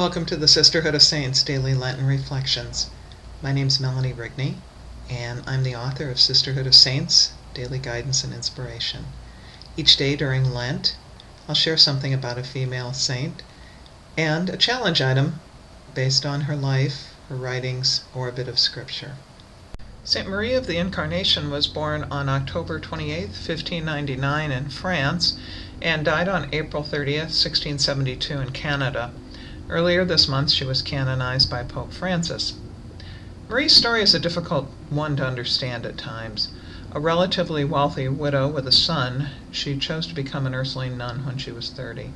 Welcome to the Sisterhood of Saints Daily Lenten Reflections. My name is Melanie Rigney, and I'm the author of Sisterhood of Saints Daily Guidance and Inspiration. Each day during Lent, I'll share something about a female saint and a challenge item based on her life, her writings, or a bit of scripture. Saint Marie of the Incarnation was born on October 28, 1599, in France, and died on April 30, 1672, in Canada. Earlier this month, she was canonized by Pope Francis. Marie's story is a difficult one to understand at times. A relatively wealthy widow with a son, she chose to become an Ursuline nun when she was 30.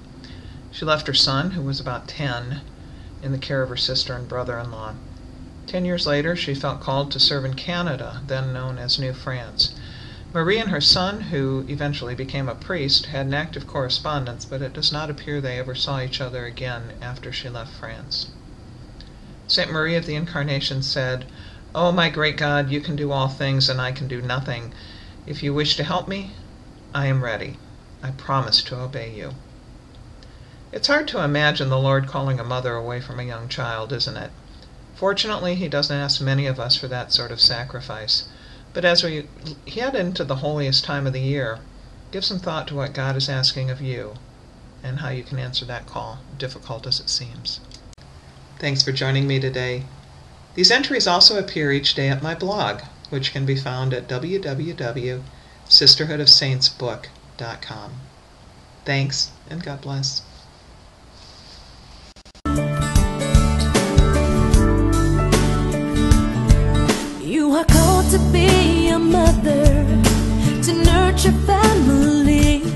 She left her son, who was about 10, in the care of her sister and brother in law. Ten years later, she felt called to serve in Canada, then known as New France. Marie and her son, who eventually became a priest, had an active correspondence, but it does not appear they ever saw each other again after she left France. St. Marie of the Incarnation said, oh, my great God, you can do all things, and I can do nothing. If you wish to help me, I am ready. I promise to obey you. It's hard to imagine the Lord calling a mother away from a young child, isn't it? Fortunately, He doesn't ask many of us for that sort of sacrifice. But as we head into the holiest time of the year, give some thought to what God is asking of you and how you can answer that call, difficult as it seems. Thanks for joining me today. These entries also appear each day at my blog, which can be found at www.sisterhoodofsaintsbook.com. Thanks, and God bless. to be a mother, to nurture family.